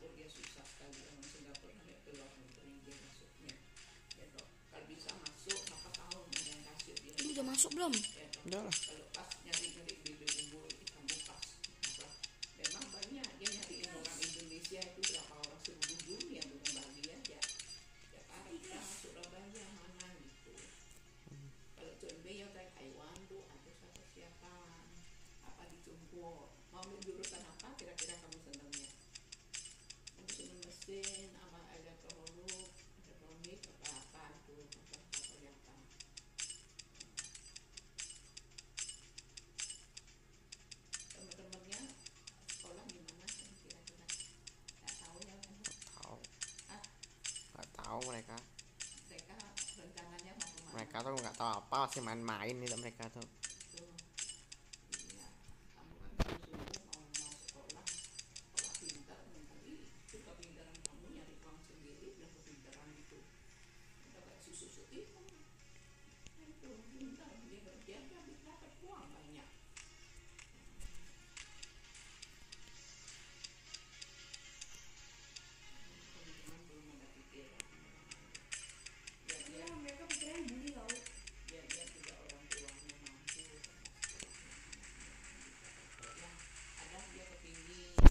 Singapura dia susah sekali. Orang Singapura hanya keluar negeri dia masuknya. Ya toh kalau bisa masuk berapa tahun ada yang kasih dia. Ini udah masuk belum? ya Udah lah. kalau pas nyari nyari bibir unggul di kampung pas memang banyak dia nyariin orang Indonesia itu berapa orang seluruh dunia bukan Bali aja. Jakarta Surabaya mana gitu. Kalau bị ở đây Taiwan tuh ada siapa siapa apa di Jungkook mau jurusan apa? Kira-kira kamu kamu mereka mereka rencananya mau kemana mereka tuh nggak tahu apa sih main-main nih mereka tuh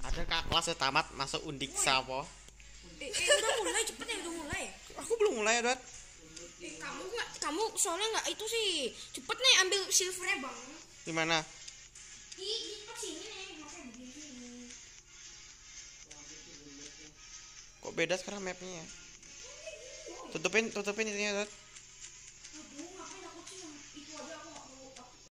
ada kak kelas yang tamat masuk undiksa apa Eh, eh udah mulai cepet ya udah mulai. aku belum mulai ya Dot. Eh kamu nggak kamu soalnya nggak itu sih. Cepet nih ambil silvernya bang. di mana? Di sini nih makanya begini sini. kok beda sekarang mapnya ya? Tutupin tutupin itunya Dot